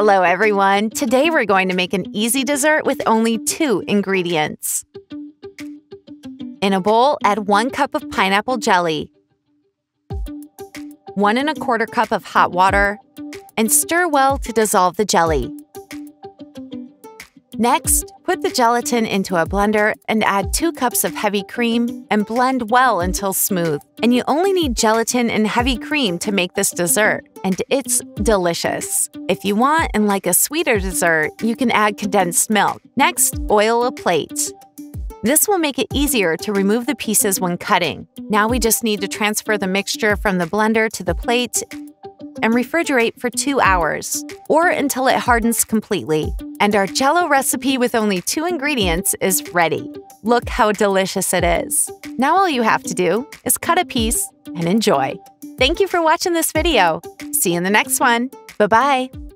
Hello, everyone. Today we're going to make an easy dessert with only two ingredients. In a bowl, add one cup of pineapple jelly, one and a quarter cup of hot water, and stir well to dissolve the jelly. Next, put the gelatin into a blender and add 2 cups of heavy cream and blend well until smooth. And you only need gelatin and heavy cream to make this dessert, and it's delicious. If you want and like a sweeter dessert, you can add condensed milk. Next, oil a plate. This will make it easier to remove the pieces when cutting. Now we just need to transfer the mixture from the blender to the plate and refrigerate for two hours, or until it hardens completely. And our jello recipe with only two ingredients is ready. Look how delicious it is. Now all you have to do is cut a piece and enjoy. Thank you for watching this video. See you in the next one. Bye-bye.